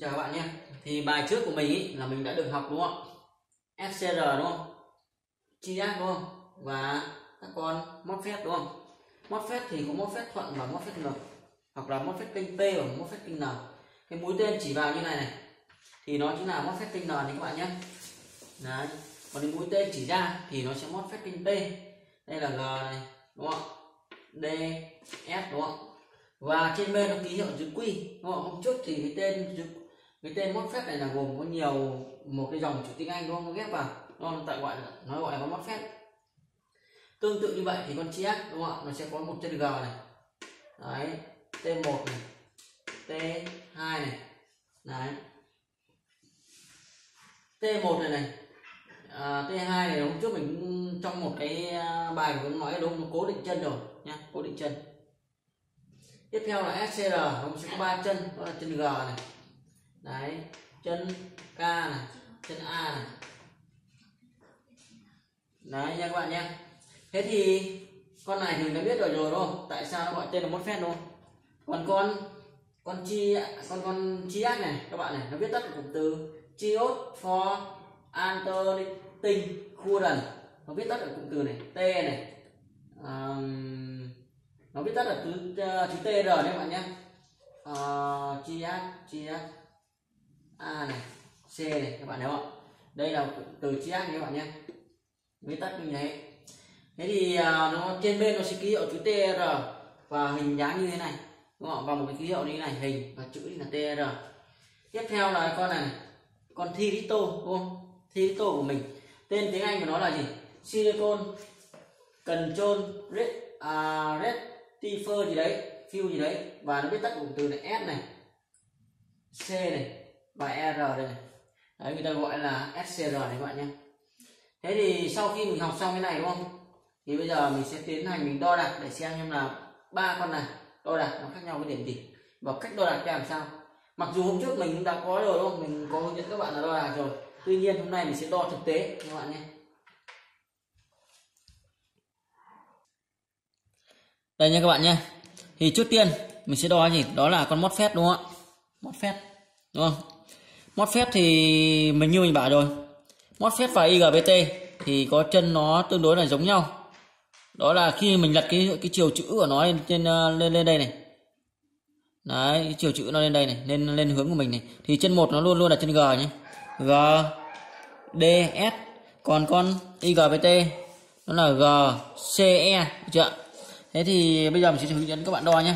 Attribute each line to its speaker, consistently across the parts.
Speaker 1: chào các bạn nhé. Thì bài trước của mình ý, là mình đã được học đúng không? FCR đúng không? Chiac đúng không? Và các con MOSFET đúng không? MOSFET thì có MOSFET thuận và MOSFET ngược hoặc là MOSFET kênh P và MOSFET kênh N. Cái mũi tên chỉ vào như này này. Thì nó chính là MOSFET kênh N đấy các bạn nhé. Đấy. Còn cái mũi tên chỉ ra thì nó sẽ MOSFET kênh P. Đây là G này đúng không? D S đúng không? Và trên bên nó ký hiệu chữ Q đúng không? Hôm trước thì cái tên chữ cái tên MOSFET này là gồm có nhiều một cái dòng chữ tiếng Anh đúng không? Nó ghép vào. Đúng không? Tại gọi là nó gọi là MOSFET tương tự như vậy thì con chiếc đúng không ạ? Nó sẽ có một chân G này. Đấy T1 này. T2 này. Đấy. T1 này này. À, T2 này hôm trước mình trong một cái à, bài cũng nói đúng nó cố định chân rồi nha cố định chân. Tiếp theo là SCR nó sẽ có ba chân đó là chân G này đấy chân K này chân A này. Đấy nha các bạn nhé. Thế thì con này thì mình đã biết rồi rồi đúng không? Tại sao nó gọi tên là mốt phép đúng không? Còn con con chi con con chi ác này các bạn này nó viết tắt cụm từ chiot for antonin current nó viết tắt ở cụm từ này t này. Um, nó viết tắt ở từ ờ, chữ tr đấy các bạn nhé. Uh, chi ác chi ác a này c này các bạn thấy không đây là từ chữ các bạn nhé. Viết tắt như thế. Thế thì à, nó trên bên nó sẽ ký hiệu chữ tr và hình dáng như thế này đúng không và một cái ký hiệu như thế này hình và chữ là tr tiếp theo là con này con thirito đúng không? Thirito của mình. Tên tiếng anh của nó là gì? Silicon control red à, red tifer gì đấy fill gì đấy. Và nó viết tắt cụm từ này s này c này và r đây này. Đấy, người ta gọi là scr này các bạn nhé. Thế thì sau khi mình học xong cái này đúng không? Thì bây giờ mình sẽ tiến hành mình đo đạc để xem xem là ba con này đo đạc nó khác nhau cái điểm gì. Và cách đo đạc ra làm sao. Mặc dù hôm trước mình cũng đã có rồi đúng không? Mình có hướng dẫn các bạn là đo đạc rồi. Tuy nhiên hôm nay mình sẽ đo thực tế các bạn nhé. Đây nha các bạn nhé. Thì trước tiên mình sẽ đo gì? Đó là con mót phép đúng không ạ? Mót phép đúng không? Mót phép thì mình như mình bảo rồi. Mót phép và IGBT thì có chân nó tương đối là giống nhau. Đó là khi mình lật cái cái chiều chữ của nó lên, trên ờ, lên lên đây này. Đấy, cái chiều chữ nó lên đây này, lên lên hướng của mình này. Thì chân một nó luôn luôn là chân g nhé. G, d, s. Còn con IGBT nó là g, c e chưa? Thế thì bây giờ mình sẽ hướng dẫn các bạn đo nhé.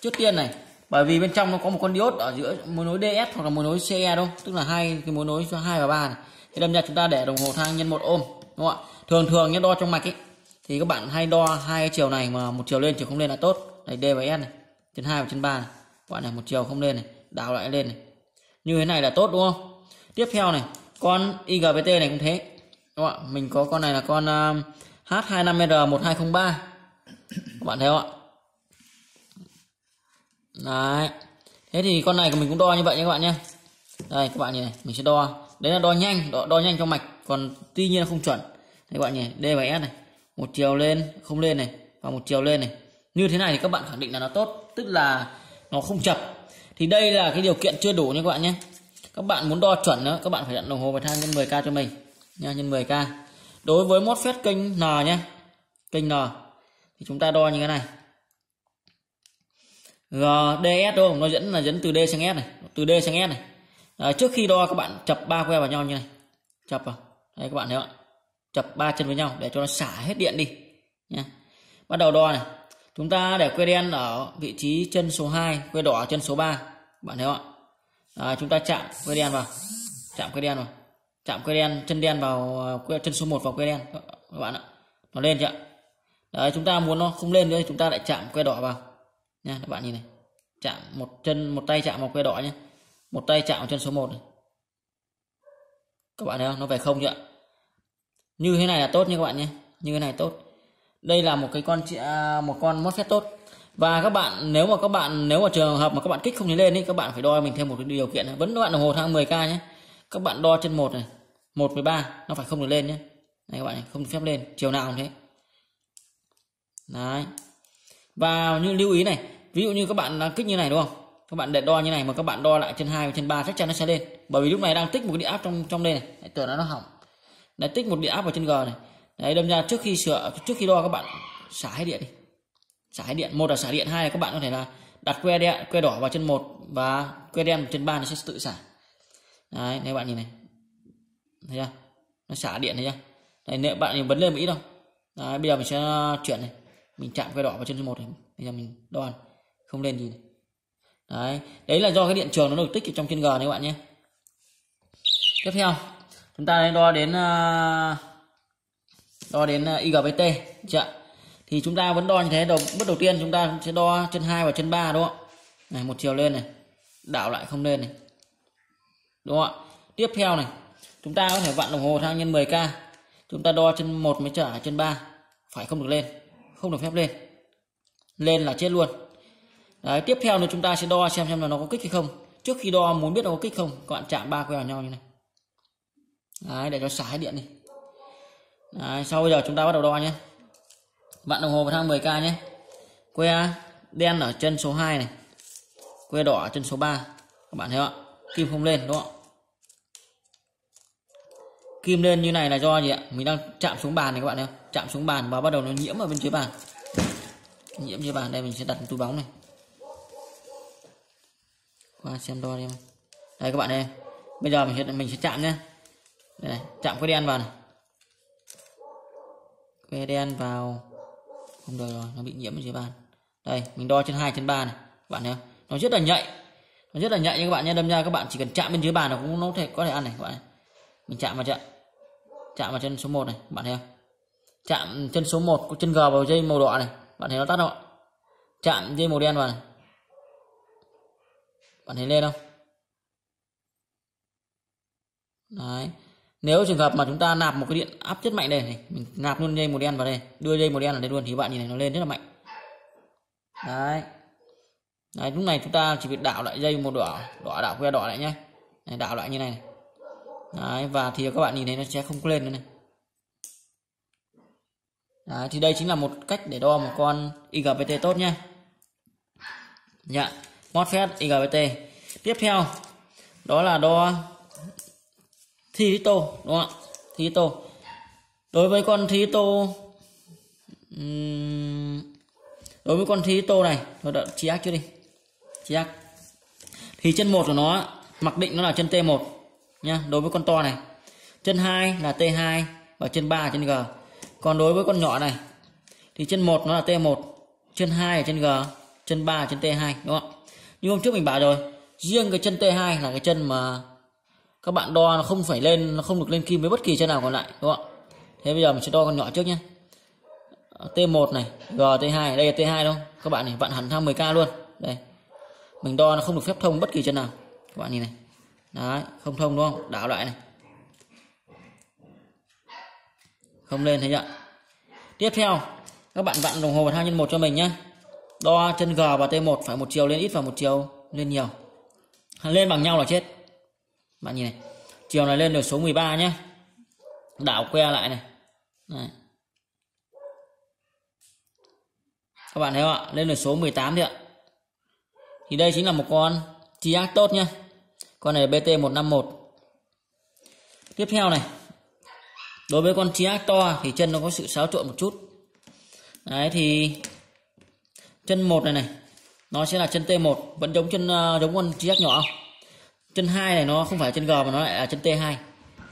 Speaker 1: Trước tiên này bởi vì bên trong nó có một con diode ở giữa mối nối DS hoặc là mối nối CE đâu, tức là hai cái mối nối cho hai và ba này. Thì đâm ra chúng ta để đồng hồ thang nhân một ôm đúng không ạ? Thường thường nhé, đo trong mạch ấy, thì các bạn hay đo hai chiều này mà một chiều lên chiều không lên là tốt. Này, D và S này chân hai và chân ba này. Các bạn này, một chiều không lên này, đảo lại lên này. Như thế này là tốt, đúng không? Tiếp theo này, con IGBT này cũng thế, đúng không ạ? Mình có con này là con à, H25R1203 các bạn thấy không ạ? Đấy. Thế thì con này của mình cũng đo như vậy nha các bạn nhé. Đây các bạn nhìn này mình sẽ đo. Đấy là đo nhanh đo, đo nhanh trong mạch còn tuy nhiên là không chuẩn. Đây các bạn nhìn D và S này một chiều lên không lên này và một chiều lên này. Như thế này thì các bạn khẳng định là nó tốt tức là nó không chập thì đây là cái điều kiện chưa đủ nha các bạn nhé. Các bạn muốn đo chuẩn nữa các bạn phải đặt đồng hồ và thang nhân 10k cho mình. Nha nhân 10k đối với MOSFET kênh N nhé kênh N thì chúng ta đo như thế này. GDS đúng không? Nó dẫn là dẫn từ D sang S này, từ D sang S này. À, trước khi đo các bạn chập ba que vào nhau như này. Chập vào. Đây các bạn thấy không ạ? Chập ba chân với nhau để cho nó xả hết điện đi nha. Bắt đầu đo này. Chúng ta để que đen ở vị trí chân số 2, que đỏ ở chân số 3. Bạn thấy không ạ? À, chúng ta chạm que đen vào. Chạm que đen vào. Chạm que đen chân đen vào que chân số 1 vào que đen các bạn ạ. Nó lên chưa ạ? Đấy, chúng ta muốn nó không lên nữa chúng ta lại chạm que đỏ vào nha các bạn nhìn này. Chạm một chân một tay chạm vào que đỏ nhé một tay chạm vào chân số 1 này. các bạn thấy không? Nó về không chưa như thế này là tốt nha các bạn nhé. Như thế này tốt. Đây là một cái con à, một con MOSFET phép tốt. Và các bạn nếu mà các bạn nếu mà trường hợp mà các bạn kích không thấy lên thì các bạn phải đo mình thêm một cái điều kiện vẫn các bạn đồng hồ thang 10k nhé. Các bạn đo chân một này. Một với ba nó phải không được lên nhé. Này các bạn này, không được phép lên. Chiều nào cũng thế. Đấy. Và như lưu ý này ví dụ như các bạn à, kích như này đúng không? Các bạn để đo như này mà các bạn đo lại chân hai và chân ba chắc chắn nó sẽ lên. Bởi vì lúc này đang tích một cái điện áp trong trong đây này. Tưởng nó nó hỏng. Đấy tích một điện áp vào chân G này. Đấy đâm ra trước khi sửa trước khi đo các bạn xả hết điện đi. Xả hết điện. Một là xả điện hai là các bạn có thể là đặt que đen que đỏ vào chân một và que đen vào chân ba nó sẽ tự xả. Đấy các bạn nhìn này. Thấy chưa? Nó xả điện thấy chưa? Đây nếu bạn nhìn vấn lên mỹ đâu. Đấy, bây giờ mình sẽ à, chuyển này. Mình chạm que đỏ vào chân một này. Bây giờ mình đo không lên gì. Đấy đấy là do cái điện trường nó được tích ở trong chân g này các bạn nhé. Tiếp theo, chúng ta đo đến ờ, đo đến ờ, IGBT chưa thì chúng ta vẫn đo như thế, đầu, bước đầu tiên chúng ta sẽ đo chân 2 và chân 3 đúng không này, một chiều lên này, đảo lại không lên này, đúng không ạ? Tiếp theo này, chúng ta có thể vặn đồng hồ thang nhân 10k chúng ta đo chân 1 mới trở chân 3 phải không được lên, không được phép lên. Lên là chết luôn đấy tiếp theo là chúng ta sẽ đo xem xem là nó có kích hay không. Trước khi đo muốn biết nó có kích không các bạn chạm ba que vào nhau như này. Đấy để cho xả điện đi. Đấy, sau bây giờ chúng ta bắt đầu đo nhé. Bạn đồng hồ vào thang 10k nhé. Que đen ở chân số 2 này. Que đỏ ở chân số 3 các bạn thấy không kim không lên đúng không kim lên như này là do gì ạ? Mình đang chạm xuống bàn này các bạn thấy không chạm xuống bàn và bắt đầu nó nhiễm ở bên dưới bàn. Nhiễm dưới bàn. Đây mình sẽ đặt túi bóng này qua xem đo đi em. Đây các bạn đây bây giờ mình sẽ mình sẽ chạm nhé đây này, chạm que đen vào này. Que đen vào. Không được rồi nó bị nhiễm ở dưới bàn. Đây mình đo trên hai chân ba này. Các bạn thấy không nó rất là nhạy. Nó rất là nhạy nha các bạn nhé đâm ra các bạn chỉ cần chạm bên dưới bàn nó cũng nó thể có thể ăn này các bạn mình chạm vào chạm chạm vào chân số 1 này bạn thấy không? Chạm chân số 1 chân g vào dây màu đỏ này bạn thấy nó tắt không ạ? Chạm dây màu đen vào này bạn thấy lên không? Đấy. Nếu trường hợp mà chúng ta nạp một cái điện áp chất mạnh đây này mình nạp luôn dây màu đen vào đây đưa dây màu đen vào đây luôn thì bạn nhìn này nó lên rất là mạnh. Đấy. Đấy lúc này chúng ta chỉ việc đảo lại dây màu đỏ đỏ đảo que đỏ lại nhé này, đảo lại như này, này. Đấy và thì các bạn nhìn thấy nó sẽ không lên nữa này. Đấy, thì đây chính là một cách để đo một con IGBT tốt nhé dạ MOSFET IGBT tiếp theo, đó là đo Thito đúng không ạ? Thito đối với con Thito đối với con Thito này, thôi đợi chi ác chưa đi. Chi ác. Thì chân một của nó mặc định nó là chân T1 nha đối với con to này. Chân 2 là T2 và chân 3 là chân G. Còn đối với con nhỏ này, thì chân 1 nó là T1 chân 2 là chân G, chân 3 là chân T2 đúng không ạ? Như hôm trước mình bảo rồi, riêng cái chân T2 là cái chân mà các bạn đo nó không phải lên, nó không được lên kim với bất kỳ chân nào còn lại, đúng không ạ? Thế bây giờ mình sẽ đo con nhỏ trước nhé. T1 này, G T2 đây là T2 đâu các bạn này vặn hẳn thang 10k luôn. Đây, mình đo nó không được phép thông bất kỳ chân nào. Các bạn nhìn này. Đấy, không thông đúng không? Đảo lại này. Không lên thấy chưa tiếp theo, các bạn vặn đồng hồ thang nhân một cho mình nhé đo chân G và T1 phải một chiều lên, ít và một chiều lên nhiều. Lên bằng nhau là chết. Bạn nhìn này, chiều này lên được số 13 nhé đảo que lại này. Đấy. các bạn thấy không ạ? Lên được số 18 thì ạ. Thì đây chính là một con chi ác tốt nhé con này BT 151 tiếp theo này, đối với con chi ác to thì chân nó có sự xáo trộn một chút. Đấy, thì chân một này này. Nó sẽ là chân T1 vẫn giống chân uh, giống con chi nhỏ. Không chân 2 này nó không phải chân G mà nó lại là chân T2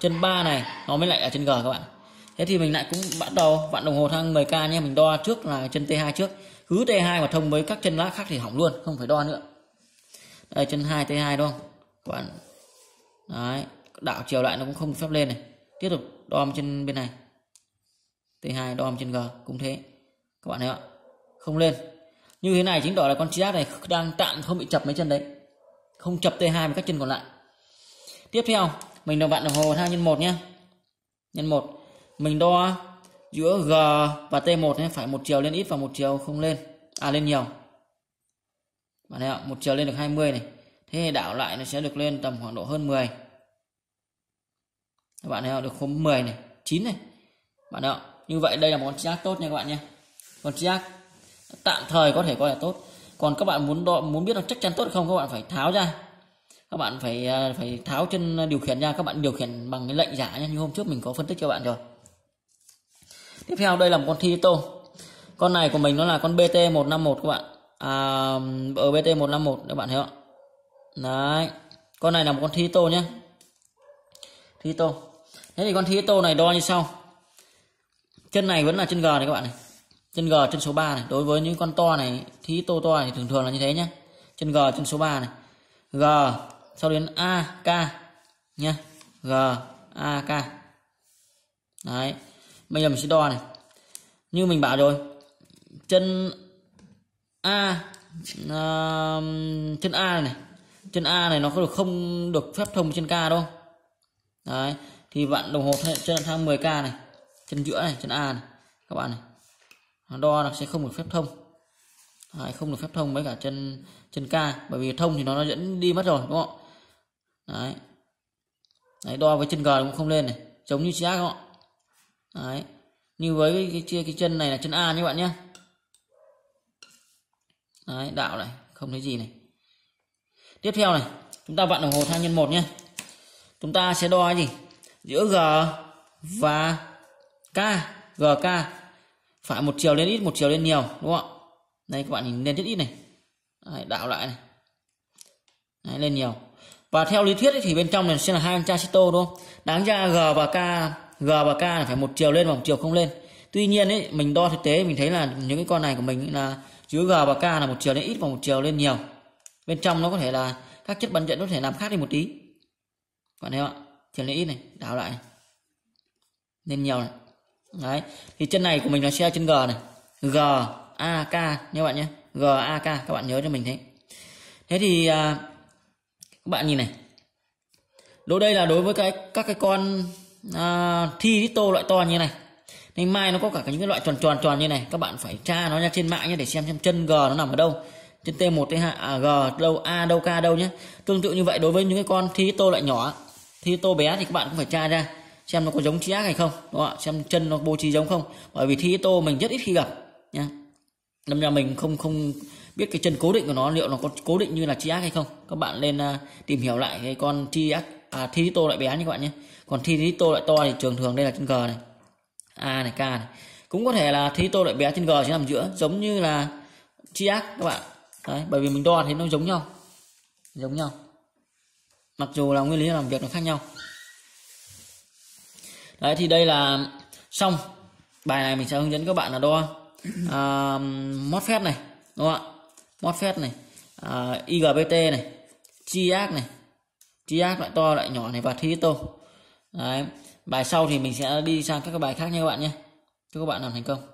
Speaker 1: chân 3 này nó mới lại là chân G các bạn. Thế thì mình lại cũng bắt đầu bạn đồng hồ thang 10k nhé. Mình đo trước là chân T2 trước. Cứ T2 mà thông với các chân lá khác thì hỏng luôn không phải đo nữa. Đây chân 2 T2 đúng không? Các bạn. Đấy đạo chiều lại nó cũng không phép lên này. Tiếp tục đo chân bên này. T2 đo chân G cũng thế. Các bạn thấy không? Không lên như thế này chứng tỏ là con chiác này đang tạm không bị chập mấy chân đấy. Không chập T2 với các chân còn lại. Tiếp theo, mình đo vặn đồng hồ thang nhân một nhé. Nhân một. Mình đo giữa G và T1 nhé. Phải một chiều lên ít và một chiều không lên. À lên nhiều. Bạn thấy không? một chiều lên được 20 này. Thế đảo lại nó sẽ được lên tầm khoảng độ hơn 10 các bạn thấy không? được khối 10 này. 9 này. Bạn thấy không? như vậy đây là một con jack tốt nha các bạn nhé. Con jack tạm thời có thể coi là tốt. Còn các bạn muốn đo muốn biết nó chắc chắn tốt không các bạn phải tháo ra. Các bạn phải à, phải tháo chân điều khiển ra. Các bạn điều khiển bằng cái lệnh giả nhé như hôm trước mình có phân tích cho bạn rồi. Tiếp theo đây là một con Tito con này của mình nó là con BT 151 các bạn. À, ở BT 151 các bạn thấy không đấy. Con này là một con Tito nhé Tito thế thì con Tito này đo như sau. Chân này vẫn là chân G này các bạn này chân G chân số 3 này. Đối với những con to này Tito to này thường thường là như thế nhé chân G chân số 3 này. G sau đến A K nhé G A K. Đấy. Bây giờ mình sẽ đo này. Như mình bảo rồi chân A uh, chân A này chân A này nó có được không được phép thông chân K đâu. Đấy. Thì bạn đồng hồ chân thang 10K này. Chân giữa này chân A này. Các bạn này đo là sẽ không được phép thông. Đấy, không được phép thông với cả chân chân K bởi vì thông thì nó, dẫn đi mất rồi đúng không đấy. Đấy đo với chân G cũng không lên này giống như chiếc không đấy. Như với cái cái, cái chân này là chân A nhé bạn nhé. Đấy đạo này không thấy gì này. Tiếp theo này chúng ta vặn đồng hồ thang nhân một nhé. Chúng ta sẽ đo cái gì? Giữa g và k gk phải một chiều lên ít một chiều lên nhiều đúng không đây các bạn nhìn lên rất ít này. Đấy, đạo lại này. Đấy, lên nhiều. Và theo lý thuyết ấy, thì bên trong này sẽ là hai transistor đúng không? Đáng ra g và k g và k là phải một chiều lên và một chiều không lên. Tuy nhiên ấy mình đo thực tế mình thấy là những cái con này của mình là chứa g và k là một chiều lên ít và một chiều lên nhiều. Bên trong nó có thể là các chất bắn dẫn có thể làm khác đi một tí. Bạn thấy không ạ? Chiều lên ít này đảo lại lên nhiều này đấy thì chân này của mình là xe chân g này. G a k nha bạn nhé. G a k các bạn nhớ cho mình thế. Thế thì à, các bạn nhìn này. Đối đây là đối với cái các cái con à, thi tô loại to như này. Nên mai nó có cả những cái loại tròn tròn tròn như này. Các bạn phải tra nó ra trên mạng nhé để xem xem chân g nó nằm ở đâu. Chân t 1 t 2 à, g đâu a đâu k đâu nhé. Tương tự như vậy đối với những cái con thi tô loại nhỏ thi tô bé thì các bạn cũng phải tra ra xem nó có giống chiác hay không đó xem chân nó bố trí giống không? Bởi vì thi tô mình rất ít khi gặp nha đâm ra mình không không biết cái chân cố định của nó liệu nó có cố định như là chi ác hay không? Các bạn lên uh, tìm hiểu lại cái con chi ác à thi tô lại bé như các bạn nhé. Còn thi tô lại to thì thường thường đây là chân g này. A này k này. Cũng có thể là thi tô lại bé trên g sẽ nằm giữa giống như là chi ác các bạn. Đấy bởi vì mình đo thấy nó giống nhau. Giống nhau. Mặc dù là nguyên lý làm việc nó khác nhau đấy thì đây là xong. Bài này mình sẽ hướng dẫn các bạn là đo à, uh, MOSFET này đúng không ạ? MOSFET này à, uh, IGBT này triac này triac loại to loại nhỏ này và thito đấy bài sau thì mình sẽ đi sang các cái bài khác nha các bạn nhé. Chúc các bạn làm thành công.